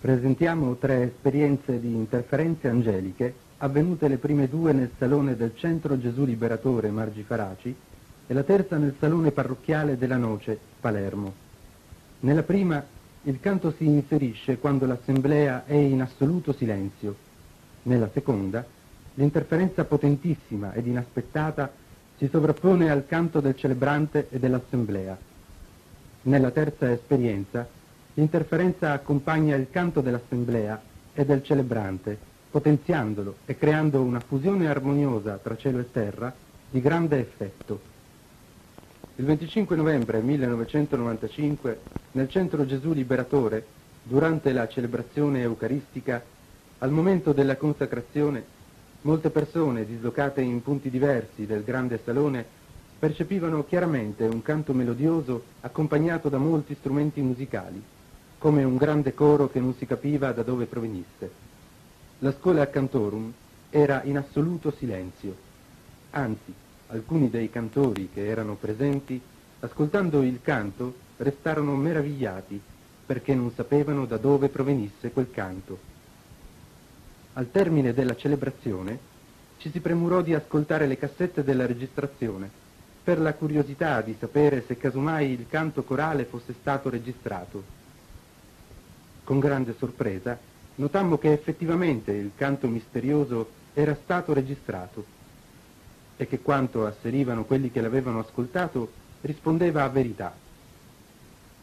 Presentiamo tre esperienze di interferenze angeliche avvenute le prime due nel salone del Centro Gesù Liberatore Margi Faraci e la terza nel salone parrocchiale della Noce, Palermo. Nella prima il canto si inserisce quando l'assemblea è in assoluto silenzio. Nella seconda l'interferenza potentissima ed inaspettata si sovrappone al canto del celebrante e dell'assemblea. Nella terza esperienza l'interferenza accompagna il canto dell'assemblea e del celebrante, potenziandolo e creando una fusione armoniosa tra cielo e terra di grande effetto. Il 25 novembre 1995, nel Centro Gesù Liberatore, durante la celebrazione eucaristica, al momento della consacrazione, molte persone dislocate in punti diversi del grande salone percepivano chiaramente un canto melodioso accompagnato da molti strumenti musicali come un grande coro che non si capiva da dove provenisse. La scuola cantorum era in assoluto silenzio. Anzi, alcuni dei cantori che erano presenti, ascoltando il canto, restarono meravigliati perché non sapevano da dove provenisse quel canto. Al termine della celebrazione ci si premurò di ascoltare le cassette della registrazione per la curiosità di sapere se casomai il canto corale fosse stato registrato con grande sorpresa, notammo che effettivamente il canto misterioso era stato registrato e che quanto asserivano quelli che l'avevano ascoltato rispondeva a verità.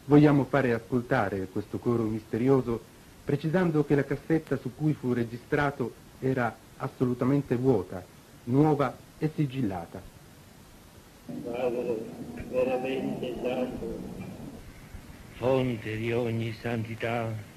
Vogliamo fare ascoltare questo coro misterioso precisando che la cassetta su cui fu registrato era assolutamente vuota, nuova e sigillata. Padre, veramente santo, fonte di ogni santità,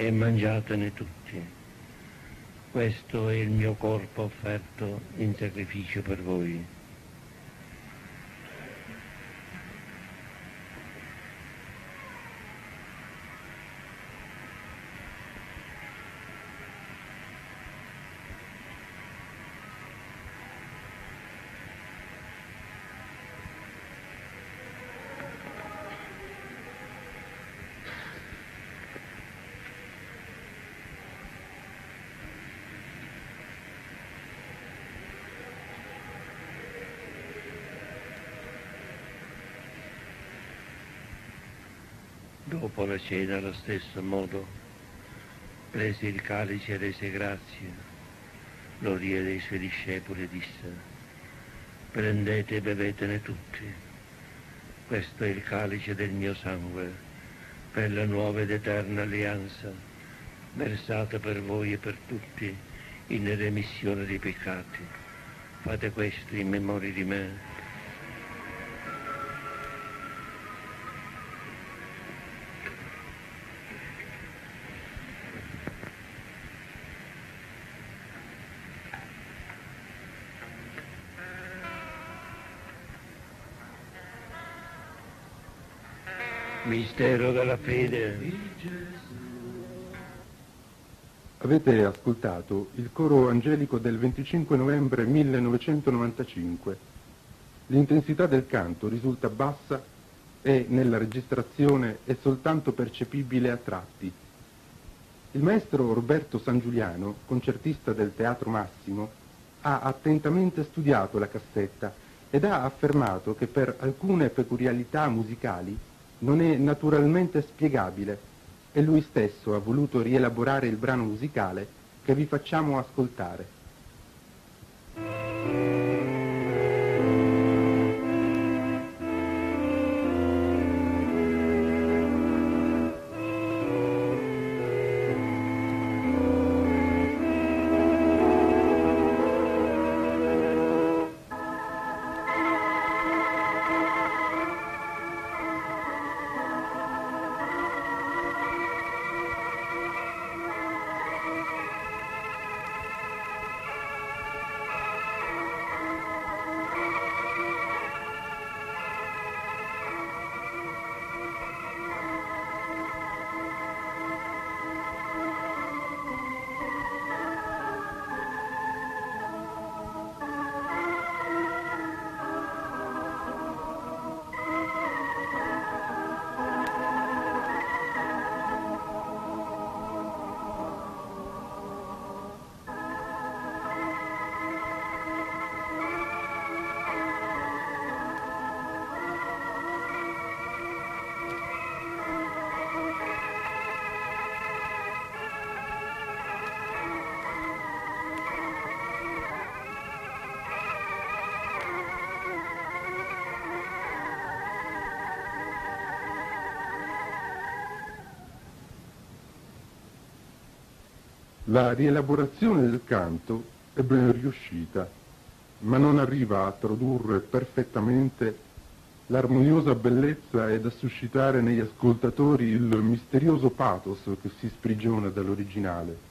e mangiatene tutti. Questo è il mio corpo offerto in sacrificio per voi. Dopo la cena, allo stesso modo, prese il calice e rese grazie, lo diede ai suoi discepoli e disse, prendete e bevetene tutti, questo è il calice del mio sangue, per la nuova ed eterna alleanza, versata per voi e per tutti in remissione dei peccati. Fate questo in memoria di me. Mistero della fede. Avete ascoltato il coro angelico del 25 novembre 1995. L'intensità del canto risulta bassa e nella registrazione è soltanto percepibile a tratti. Il maestro Roberto San Giuliano, concertista del Teatro Massimo, ha attentamente studiato la cassetta ed ha affermato che per alcune peculiarità musicali non è naturalmente spiegabile e lui stesso ha voluto rielaborare il brano musicale che vi facciamo ascoltare. La rielaborazione del canto è ben riuscita, ma non arriva a tradurre perfettamente l'armoniosa bellezza ed a suscitare negli ascoltatori il misterioso pathos che si sprigiona dall'originale.